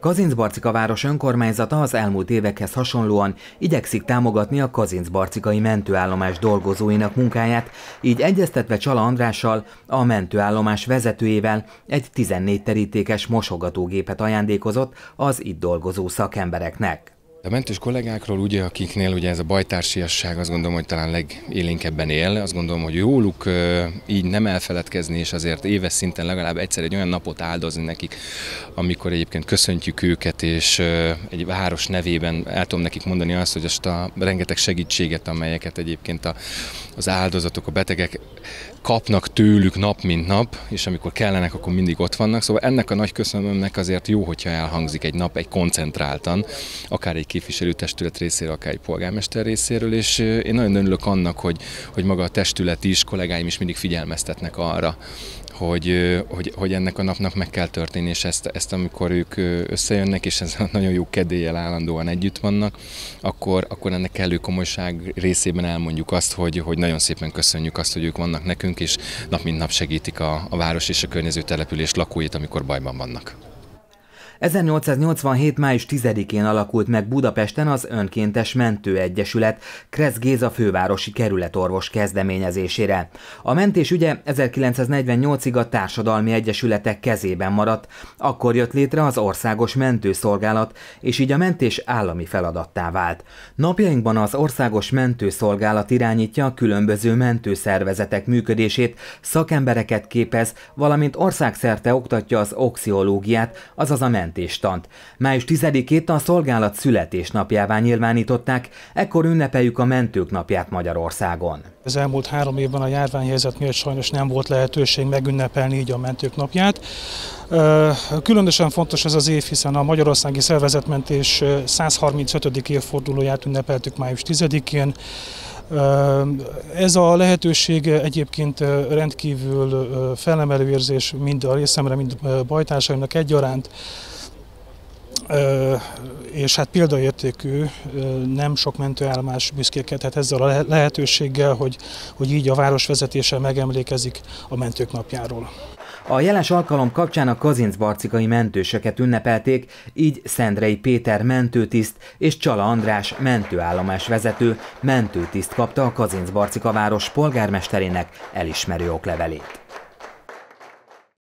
Kazincbarcika város önkormányzata az elmúlt évekhez hasonlóan igyekszik támogatni a Kazincbarcikai mentőállomás dolgozóinak munkáját, így egyeztetve Csala Andrással, a mentőállomás vezetőjével egy 14 terítékes mosogatógépet ajándékozott az itt dolgozó szakembereknek. A mentős kollégákról, ugye, akiknél ugye ez a bajtársiasság azt gondolom, hogy talán legélénkebben él, azt gondolom, hogy jóluk így nem elfeledkezni, és azért éves szinten legalább egyszer egy olyan napot áldozni nekik, amikor egyébként köszöntjük őket, és egy város nevében el tudom nekik mondani azt, hogy azt a rengeteg segítséget, amelyeket egyébként az áldozatok, a betegek kapnak tőlük nap mint nap, és amikor kellenek, akkor mindig ott vannak. Szóval ennek a nagy köszönömnek azért jó, hogyha elhangzik egy nap, egy koncentráltan, akár egy képviselőtestület részéről, akár egy polgármester részéről, és én nagyon örülök annak, hogy, hogy maga a testület is, kollégáim is mindig figyelmeztetnek arra, hogy, hogy, hogy ennek a napnak meg kell történni, és ezt, ezt amikor ők összejönnek, és ez nagyon jó kedéllyel állandóan együtt vannak, akkor, akkor ennek kellő komolyság részében elmondjuk azt, hogy, hogy nagyon szépen köszönjük azt, hogy ők vannak nekünk, és nap mint nap segítik a, a város és a környező település lakóit, amikor bajban vannak. 1887. május 10-én alakult meg Budapesten az Önkéntes Mentőegyesület Kresz Géza fővárosi kerületorvos kezdeményezésére. A mentés ügye 1948-ig a társadalmi egyesületek kezében maradt, akkor jött létre az Országos Mentőszolgálat, és így a mentés állami feladattá vált. Napjainkban az Országos Mentőszolgálat irányítja a különböző mentőszervezetek működését, szakembereket képez, valamint országszerte oktatja az oxiológiát, azaz a mentéstant. Május 10-ét a szolgálat születésnapjává nyilvánították, ekkor ünnepeljük a mentők napját Magyarországon. Az elmúlt három évben a járványhelyzet miatt sajnos nem volt lehetőség megünnepelni így a mentők napját. Különösen fontos ez az év, hiszen a Magyarországi Szervezetmentés 135. évfordulóját ünnepeltük május 10-én. Ez a lehetőség egyébként rendkívül felemelő érzés mind a részemre, mind bajtársaimnak egyaránt és hát példaértékű, nem sok mentőállomás büszkélkedhet ezzel a lehetőséggel, hogy, hogy így a város vezetése megemlékezik a mentők napjáról. A jeles alkalom kapcsán a kazincbarcikai mentősöket ünnepelték, így Szendrei Péter mentőtiszt és Csala András mentőállomás vezető mentőtiszt kapta a Kazincbarcika város polgármesterének elismerő oklevelét.